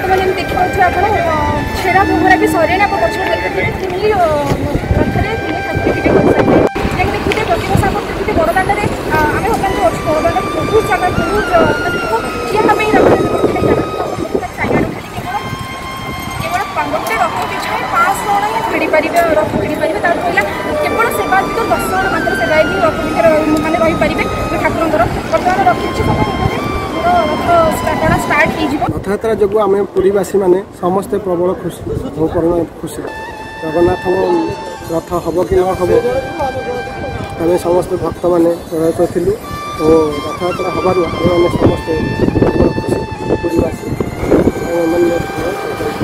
বর্তমানে আমি দেখিপাচ্ছি আপনার ছেড়া ভোগরা বি সরেনি আপনার গছ তিনলি রথরে তিনলি ঠাকুর টিকে করসাইলে যাকে দেখিতে প্রতি বর্ষ আপনার দেখিতে বড়দাণ্ডে আমি ওখানে অছি বড়দাণ্ড বহু জায়গা বহু মানে খুব ঠিয়া ভাবে রাখতে ଗୋଟେ ରଥ ପିଛା ପାଞ୍ଚଶହ ଜଣ ହିଁ ଭିଡ଼ି ପାରିବେ ରଥ ଭିଡ଼ି ପାରିବେ ତାପରେ କହିଲା କେବଳ ସେବା ଦୀତ ଦଶ ଜଣ ମାତ୍ର ସେବା ହେଇକି ରଥ ଭିତରେ ମାନେ ରହିପାରିବେ ଠାକୁରଙ୍କର ବର୍ତ୍ତମାନ ରଖିଛି ରଥଯାତ୍ରା ଯୋଗୁଁ ଆମେ ପୁରୀବାସୀମାନେ ସମସ୍ତେ ପ୍ରବଳ ଖୁସି ବହୁ ଖୁସି ଜଗନ୍ନାଥଙ୍କ ରଥ ହେବ କି ନ ହେବ ଆମେ ସମସ୍ତେ ଭକ୍ତମାନେ ପ୍ରଭାବିତ ଥିଲୁ ଓ ରଥଯାତ୍ରା ହେବାରୁ ଆମେମାନେ ସମସ୍ତେ ପ୍ରବଳ ଖୁସି ପୁରୀବାସୀ ଆମେମାନେ